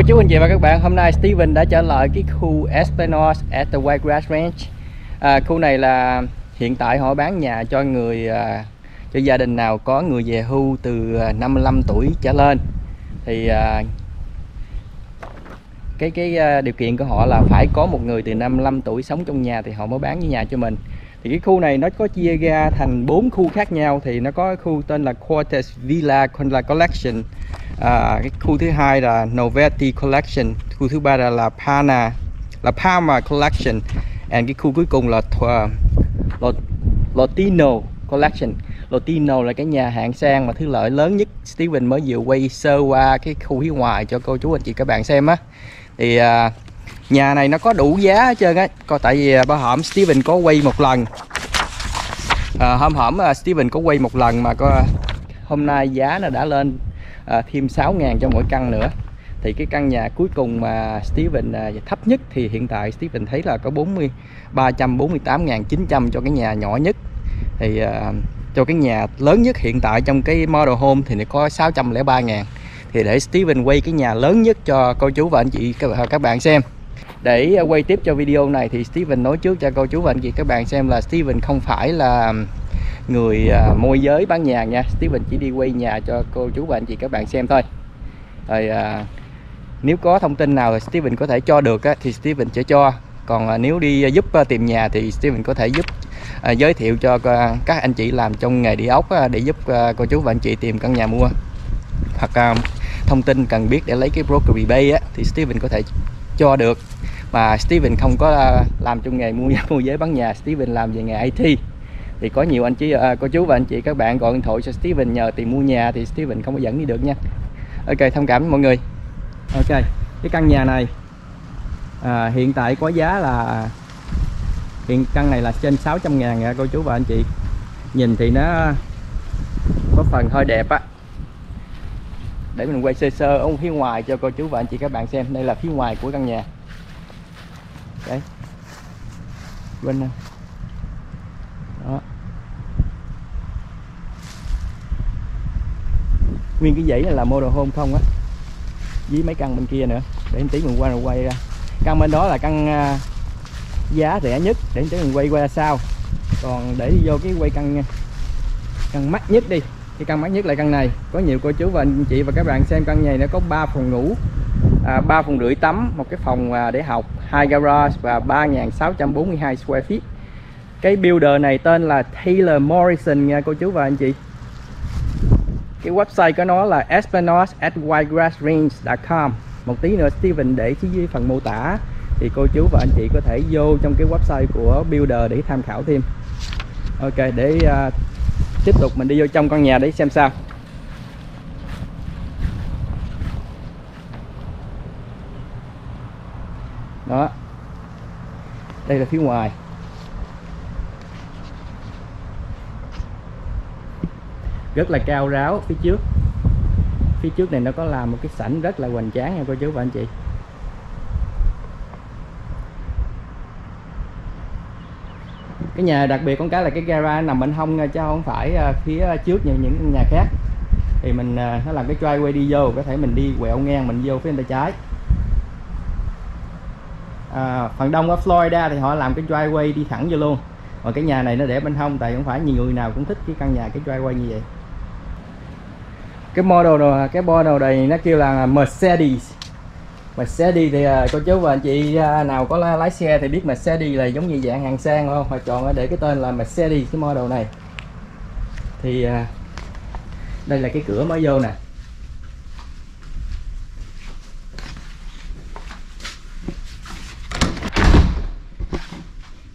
Cô chú anh chị và các bạn, hôm nay Steven đã trở lại cái khu Esplanade at the White Grass Ranch. À, Khu này là hiện tại họ bán nhà cho người à, cho gia đình nào có người về hưu từ à, 55 tuổi trở lên. Thì à, cái cái à, điều kiện của họ là phải có một người từ 55 tuổi sống trong nhà thì họ mới bán với nhà cho mình thì cái khu này nó có chia ra thành bốn khu khác nhau. Thì nó có khu tên là Cortes Villa Collection. À, cái khu thứ hai là Novelty Collection. Khu thứ ba là, là Pana là Palma Collection. And cái khu cuối cùng là uh, Lotino Collection. Lotino là cái nhà hạng sang mà thứ lợi lớn nhất. Steven mới vừa quay sơ qua cái khu phía ngoài cho cô chú anh chị các bạn xem á. Thì uh, nhà này nó có đủ giá hết trơn á. Coi tại vì à, ba hổm Steven có quay một lần. À, hôm hổm à, Steven có quay một lần mà có à, hôm nay giá nó đã lên à, thêm 6 ngàn cho mỗi căn nữa. Thì cái căn nhà cuối cùng mà Steven à, thấp nhất thì hiện tại Steven thấy là có 40 348.900 cho cái nhà nhỏ nhất. Thì à, cho cái nhà lớn nhất hiện tại trong cái model home thì nó có 603 ngàn. Thì để Steven quay cái nhà lớn nhất cho cô chú và anh chị các bạn xem để ờ, quay tiếp cho video này thì Steven nói trước cho cô chú và anh chị các bạn xem là Steven không phải là người ờ, môi giới bán nhà nha. Steven chỉ đi quay nhà cho cô chú và anh chị các bạn xem thôi. Rồi à, nếu có thông tin nào Steven có thể cho được á, thì Steven sẽ cho. Còn à, nếu đi giúp à, tìm nhà thì Steven có thể giúp à, giới thiệu cho à, các anh chị làm trong nghề đi ốc à, để giúp à, cô chú và anh chị tìm căn nhà mua. Hoặc à, thông tin cần biết để lấy cái broker rebate á, thì Steven có thể cho được mà Steven không có à, làm trong nghề mua môi giới bán nhà. Steven làm về nghề IT thì có nhiều anh chị à, cô chú và anh chị các bạn gọi điện thoại cho Steven nhờ tìm mua nhà thì Steven không có dẫn đi được nha. Ok thông cảm mọi người. Ok cái căn nhà này à, hiện tại có giá là hiện căn này là trên 600 ngàn nha cô chú và anh chị. Nhìn thì nó có phần hơi đẹp á. Để mình quay sơ sơ ở phía ngoài cho cô chú và anh chị các bạn xem. Đây là phía ngoài của căn nhà đấy. Bên đó. Nguyên cái dãy này là model home không á? Với mấy căn bên kia nữa. Để tí mình qua rồi quay ra. Căn bên đó là căn à, giá rẻ nhất. Để tí mình quay qua sau. Còn để đi vô cái quay căn à, căn mắc nhất đi. Cái căn mắc nhất là căn này. Có nhiều cô chú và anh chị và các bạn xem căn này nó có 3 phòng ngủ à, 3 phòng rưỡi tắm một cái phòng à, để học hai garage và 3.642 square feet. Cái builder này tên là Taylor Morrison nha cô chú và anh chị. Cái website của nó là espanos at whitegrassrange.com một tí nữa Steven để phía dưới phần mô tả thì cô chú và anh chị có thể vô trong cái website của builder để tham khảo thêm. Ok để uh, tiếp tục mình đi vô trong căn nhà để xem sao. Đó. Đây là phía ngoài. Rất là cao ráo phía trước. Phía trước này nó có làm một cái sảnh rất là hoành tráng nha cô chú và anh chị. Cái nhà đặc biệt con cái là cái gara nằm bên hông chứ không phải à, phía trước như những nhà khác. Thì mình à, nó làm cái quay đi vô, có thể mình đi quẹo ngang mình vô phía bên tay trái à, phần đông ở Florida thì họ làm cái driveway đi thẳng vô luôn. Còn cái nhà này nó để bên hông tại không phải nhiều người nào cũng thích cái căn nhà cái driveway như vậy. Cái model rồi cái model này nó kêu là Mercedes. Mercedes thì à, cô chú và anh chị à, nào có lái xe thì biết Mercedes là giống như dạng hàng sang không? Họ chọn để cái tên là Mercedes cái model này. Thì à, đây là cái cửa mới vô nè.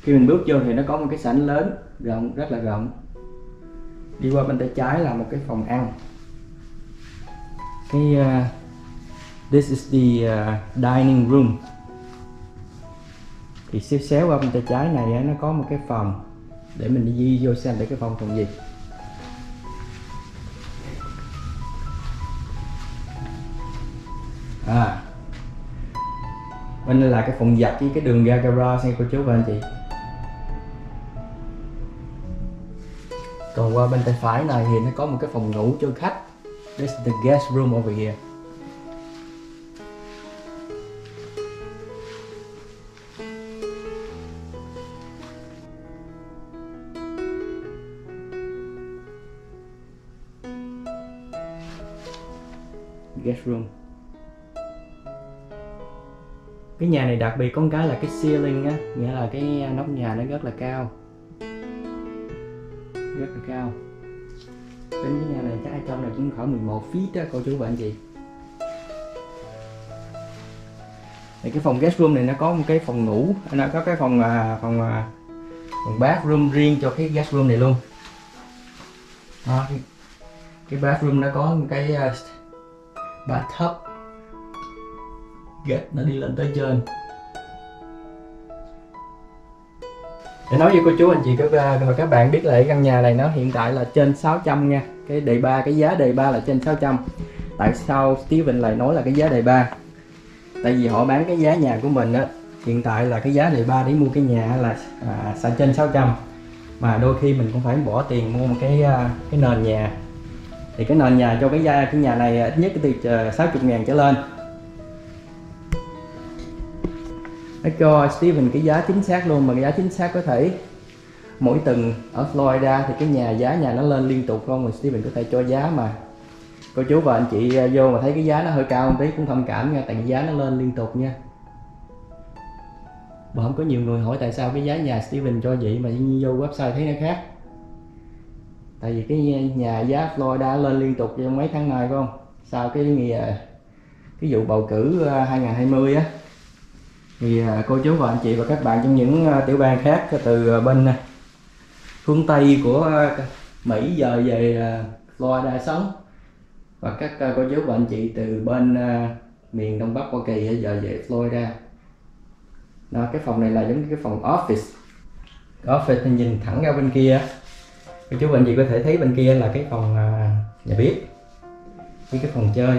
Khi mình bước vô thì nó có một cái sảnh lớn rộng rất là rộng. Đi qua bên tay trái là một cái phòng ăn. Cái uh, this is the uh, dining room. Thì xíu xéo qua bên tay trái này nó có một cái phòng để mình đi vô xem để cái phòng phòng gì. À bên đây là cái phòng giặt với cái đường ra garage xem cô chú và anh chị. còn qua bên tay phải này thì nó có một cái phòng ngủ cho khách. This is the guest room over here. Guest room. Cái nhà này đặc biệt con cái là cái ceiling á, nghĩa là cái nóc nhà nó rất là cao rất là cao. Tính cái nhà này chắc trong này cũng khoảng 11 feet đó cô chú và anh chị. Thì cái phòng guest room này nó có một cái phòng ngủ nó có cái phòng à, phòng à, phòng bathroom riêng cho cái guest room này luôn. Đó, cái, cái bathroom nó có một cái uh, bathtub. Gạch nó đi lên tới trên. Để nói với cô chú anh chị các và các bạn biết là cái căn nhà này nó hiện tại là trên 600 nha. Cái đề ba cái giá đề ba là trên 600 tại sao Steven lại nói là cái giá đề ba? Tại vì họ bán cái giá nhà của mình á hiện tại là cái giá đề ba để mua cái nhà là à, trên 600 mà đôi khi mình cũng phải bỏ tiền mua một cái à, cái nền nhà. Thì cái nền nhà cho cái gia cái nhà này ít nhất từ à, 60 ngàn trở lên. Nó cho Steven cái giá chính xác luôn, mà cái giá chính xác có thể mỗi tuần ở Florida thì cái nhà, giá nhà nó lên liên tục không mà Steven có thể cho giá mà. Cô chú và anh chị à, vô mà thấy cái giá nó hơi cao một tí cũng thông cảm nha, tại giá nó lên liên tục nha. Mà không có nhiều người hỏi tại sao cái giá nhà Steven cho vậy, mà vô website thấy nó khác. Tại vì cái nhà giá Florida lên liên tục trong mấy tháng nay, phải không? Sau cái nghề cái vụ bầu cử à, 2020 á thì à, cô chú và anh chị và các bạn trong những à, tiểu bang khác từ à, bên phương Tây của Mỹ giờ về Florida sống. Và các cô chú và anh chị từ bên miền Đông Bắc Hoa Kỳ giờ về Florida. Đó, cái phòng này là giống như cái phòng office. Office nhìn thẳng ra bên kia cô chú và anh chị có thể thấy bên kia là cái phòng nhà bếp với cái phòng chơi.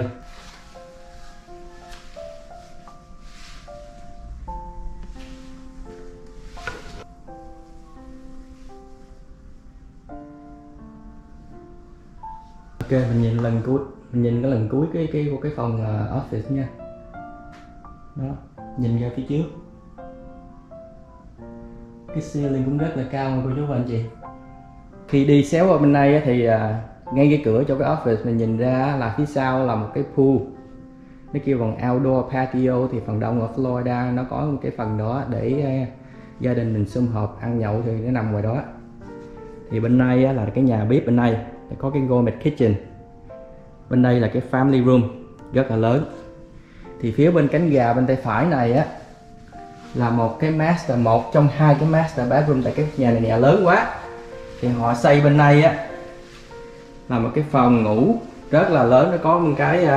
Ok mình nhìn lần cuối mình nhìn cái lần cuối cái cái cái phòng uh, office nha. Đó nhìn ra phía trước. Cái ceiling cũng rất là cao mà cô chú và anh chị. Khi đi xéo qua bên này thì uh, ngay cái cửa cho cái office mình nhìn ra là phía sau là một cái pool. Nó kêu bằng outdoor patio thì phần đông ở Florida nó có một cái phần đó để uh, gia đình mình sum họp ăn nhậu thì nó nằm ngoài đó. Thì bên này là cái nhà bếp bên này có cái gourmet kitchen. Bên đây là cái family room rất là lớn. Thì phía bên cánh gà bên tay phải này á là một cái master một trong hai cái master bedroom tại cái nhà này nhà lớn quá. Thì họ xây bên này á là một cái phòng ngủ rất là lớn nó có một cái uh,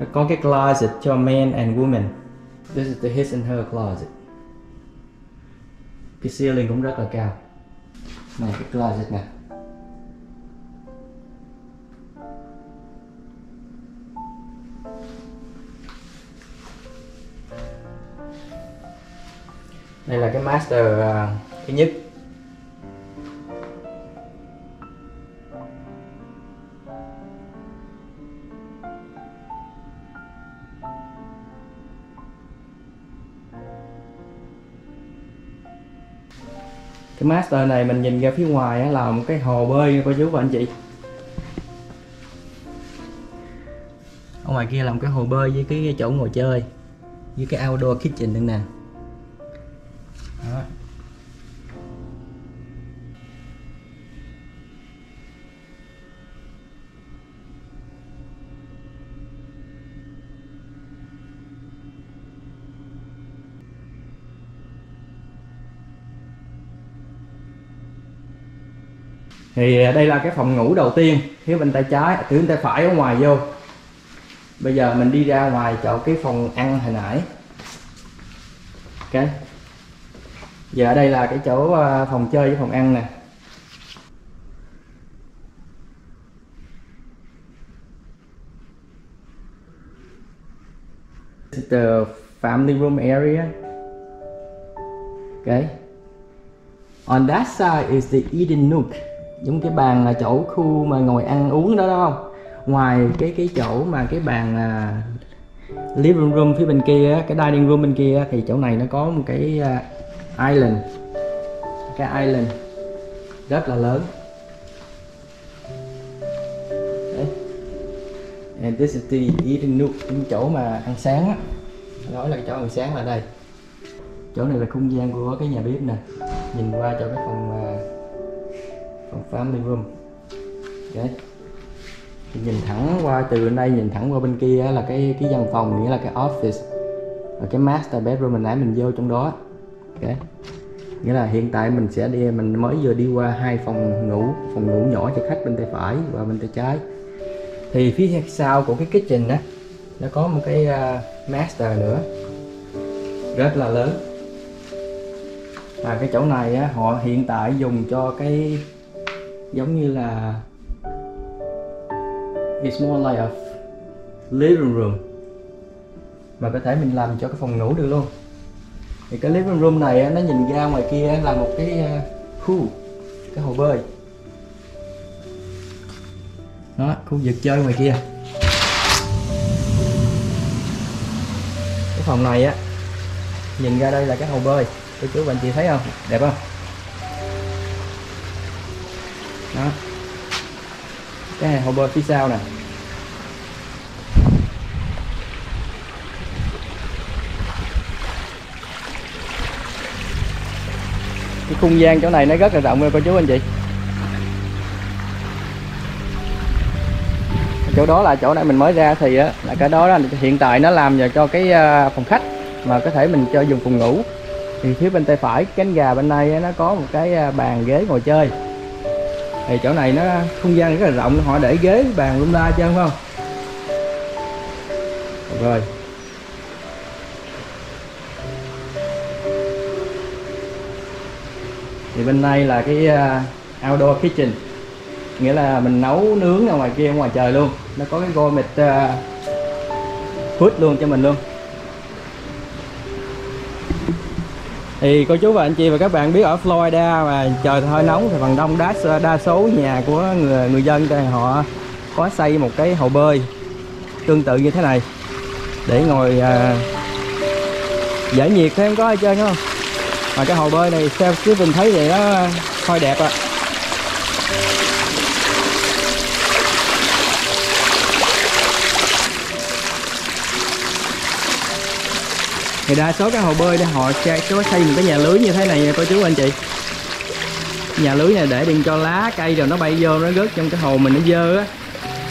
nó có cái closet cho men and women. This is the his and her closet. Cái ceiling cũng rất là cao này cái closet này. Đây là cái master à, thứ nhất. Master này mình nhìn ra phía ngoài là một cái hồ bơi, cô chú và anh chị ở ngoài kia là một cái hồ bơi với cái chỗ ngồi chơi, với cái outdoor kitchen nữa nè đó. Thì à, đây là cái phòng ngủ đầu tiên, phía bên tay trái à, phía bên tay phải ở ngoài vô. Bây giờ mình đi ra ngoài chỗ cái phòng ăn hồi nãy. Ok. Giờ ở đây là cái chỗ à, phòng chơi với phòng ăn nè. The family room area. Okay on that side is the eating nook giống cái bàn là chỗ khu mà ngồi ăn uống đó đó không? Ngoài cái cái chỗ mà cái bàn là living room phía bên kia cái dining room bên kia thì chỗ này nó có một cái uh, island. Cái island rất là lớn. Đấy. and this is the eating nook cái chỗ mà ăn sáng á. Nói là cái chỗ ăn sáng là đây. Chỗ này là không gian của cái nhà bếp nè. Nhìn qua cho cái phòng à, phòng family room đấy. Thì nhìn thẳng qua từ bên đây nhìn thẳng qua bên kia là cái cái văn phòng nghĩa là cái office. Và cái master bedroom mình nãy mình vô trong đó ok. Nghĩa là hiện tại mình sẽ đi mình mới vừa đi qua hai phòng ngủ phòng ngủ nhỏ cho khách bên tay phải và bên tay trái. Thì phía sau của cái kitchen đó nó có một cái uh, master nữa. Rất là lớn. Và cái chỗ này á, họ hiện tại dùng cho cái giống như là it's more like a living room. Mà có thể mình làm cho cái phòng ngủ được luôn. Thì cái living room này nó nhìn ra ngoài kia là một cái ờ, khu, cái hồ bơi. Đó, khu vực chơi ngoài kia. Cái phòng này á, nhìn ra đây là cái hồ bơi. Cô chú và anh chị thấy không? Đẹp không? Cái hồ bơi phía sau nè. Cái không gian chỗ này nó rất là rộng nha cô chú anh chị. Chỗ đó là chỗ này mình mới ra thì á, là cái đó đó, hiện tại nó làm cho cái à, phòng khách mà có thể mình cho dùng phòng ngủ. Thì phía bên tay phải cánh gà bên này nó có một cái à, bàn ghế ngồi chơi thì chỗ này nó không gian rất là rộng họ để ghế bàn lung la chân không? Rồi. Thì bên đây là cái à, outdoor kitchen. Nghĩa là mình nấu nướng ở ngoài kia ngoài trời luôn. Nó có cái gôi mịt uh, food luôn cho mình luôn. Thì cô chú và anh chị và các bạn biết ở Florida mà trời hơi nóng thì phần đông đa đa số nhà của người người dân đây họ có xây một cái hồ bơi tương tự như thế này để ngồi à, giải nhiệt thêm có ai chơi không mà cái hồ bơi này theo chứ mình thấy vậy nó hơi đẹp ạ à. Thì đa số các hồ bơi họ có xây một cái nhà lưới như thế này nha cô chú anh chị. Nhà lưới này để đừng cho lá cây rồi nó bay vô nó rớt trong cái hồ mình nó dơ á.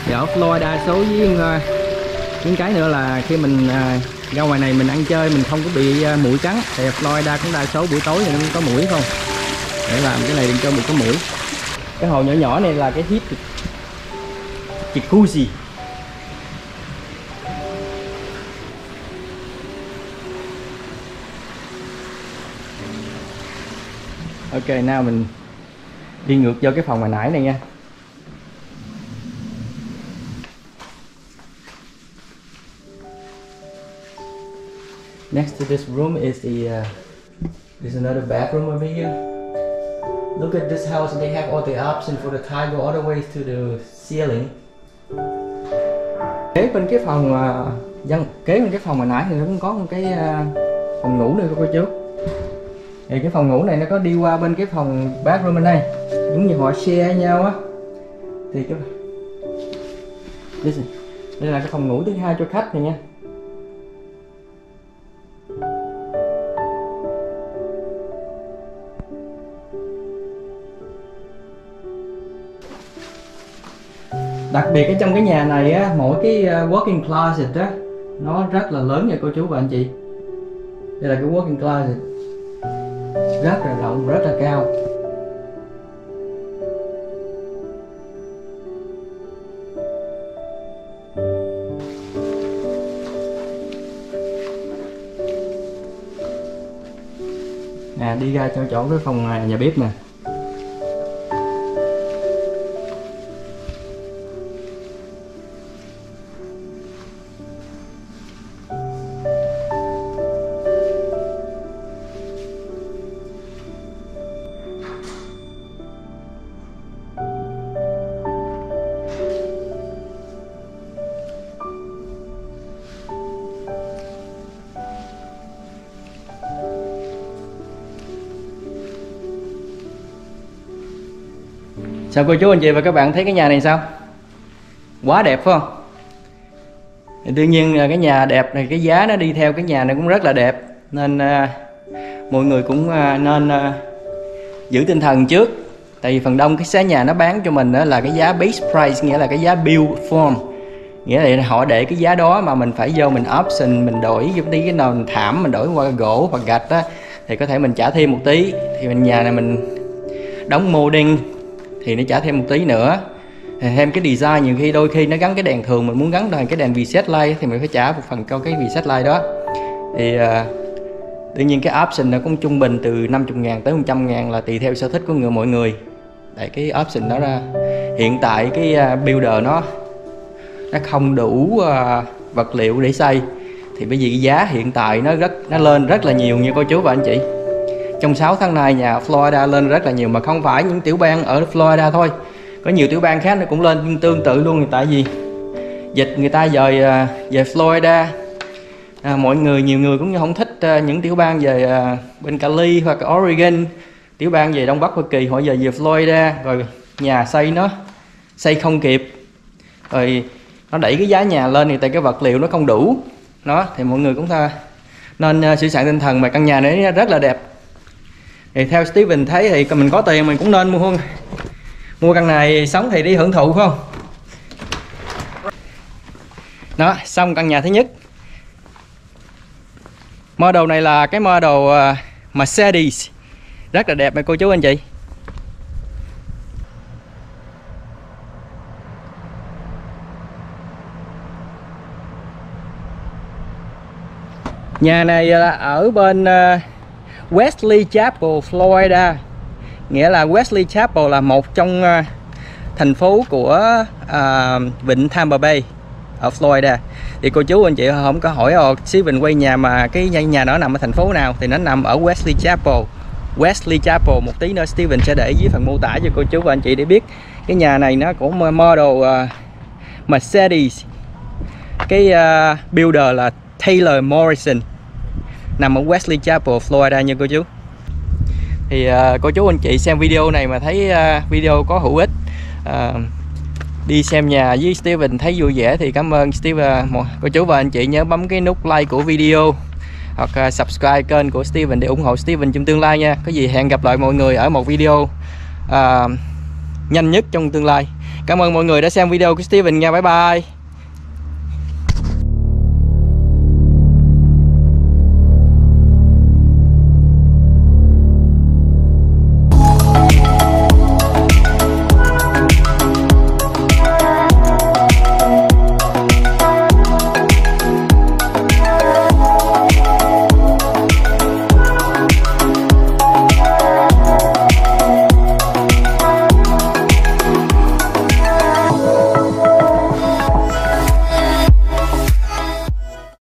Thì ở Florida đa số với uh, những cái nữa là khi mình uh, ra ngoài này mình ăn chơi mình không có bị uh, mũi cắn. Thì Florida cũng đa số buổi tối thì nó có mũi không? Để làm cái này đừng cho mình có mũi. Cái hồ nhỏ nhỏ này là cái hít jacuzzi. Ok nào mình đi ngược vô cái phòng hồi nãy này nha. Next to this room is the uh, there's another bathroom over here. Look at this house they have all the options for the tile go all the way to the ceiling. Kế bên cái phòng uh, dân kế bên cái phòng hồi nãy thì cũng có một cái uh, phòng ngủ nữa cô chú thì cái phòng ngủ này nó có đi qua bên cái phòng bathroom bên đây. Giống như họ share nhau á. Thì cái đây là cái phòng ngủ thứ hai cho khách này nha. Đặc biệt ở trong cái nhà này á, mỗi cái ờ, working closet á, nó rất là lớn nha cô chú và anh chị. Đây là cái working closet rất là rộng rất là cao. Nè đi ra cho chỗ cái phòng à, nhà bếp nè. Sao cô chú anh chị và các bạn thấy cái nhà này sao? Quá đẹp phải không? thì tuy nhiên à, cái nhà đẹp này cái giá nó đi theo cái nhà này cũng rất là đẹp nên à, mọi người cũng à, nên à, giữ tinh thần trước tại vì phần đông cái giá nhà nó bán cho mình đó là cái giá base price nghĩa là cái giá build form nghĩa là họ để cái giá đó mà mình phải vô mình option mình đổi giúp đi cái nền thảm mình đổi qua gỗ hoặc gạch á thì có thể mình trả thêm một tí thì mình nhà này mình đóng molding thì nó trả thêm một tí nữa. Ờ, thêm cái design nhiều khi đôi khi nó gắn cái đèn thường mình muốn gắn thành cái đèn reset light thì mình phải trả một phần cho cái reset light đó. Thì ờ, uh, tự nhiên cái option nó cũng trung bình từ 50 ngàn tới 100 ngàn là tùy theo sở thích của người mọi người. Để cái option đó ra. Hiện tại cái ờ, builder nó nó không đủ uh, vật liệu để xây. Thì bởi vì cái giá hiện tại nó rất nó lên rất là nhiều như cô chú và anh chị trong 6 tháng nay nhà Florida lên rất là nhiều mà không phải những tiểu bang ở Florida thôi. Có nhiều tiểu bang khác nó cũng lên tương tự luôn tại vì dịch người ta dời à, về Florida. À, mọi người nhiều người cũng không thích à, những tiểu bang về à, bên Cali hoặc Oregon. Tiểu bang về Đông Bắc Hoa Kỳ họ giờ về Florida rồi nhà xây nó xây không kịp. Rồi nó đẩy cái giá nhà lên thì tại cái vật liệu nó không đủ. Nó thì mọi người cũng ta nên uh, sẵn tinh thần mà căn nhà này rất là đẹp thì theo Steven thấy thì mình có tiền mình cũng nên mua mua căn này sống thì đi hưởng thụ không? Đó xong căn nhà thứ nhất. Model này là cái model uh, Mercedes. Rất là đẹp mấy cô chú anh chị. Nhà này là ở bên uh, Wesley Chapel, Florida. Nghĩa là Wesley Chapel là một trong uh, thành phố của uh, vịnh Tampa Bay ở Florida. Thì cô chú anh chị không có hỏi ờ, ồ Vịnh quay nhà mà cái nhà đó nằm ở thành phố nào thì nó nằm ở Wesley Chapel. Wesley Chapel một tí nữa Steven sẽ để dưới phần mô tả cho cô chú và anh chị để biết. Cái nhà này nó cũng model uh, Mercedes. Cái uh, builder là Taylor Morrison nằm ở Wesley Chapel Florida nha cô chú. Thì uh, cô chú anh chị xem video này mà thấy uh, video có hữu ích uh, đi xem nhà với Steven thấy vui vẻ thì cảm ơn Steven. Cô chú và anh chị nhớ bấm cái nút like của video hoặc uh, subscribe kênh của Steven để ủng hộ Steven trong tương lai nha. Có gì hẹn gặp lại mọi người ở một video uh, nhanh nhất trong tương lai. Cảm ơn mọi người đã xem video của Steven nha. Bye bye.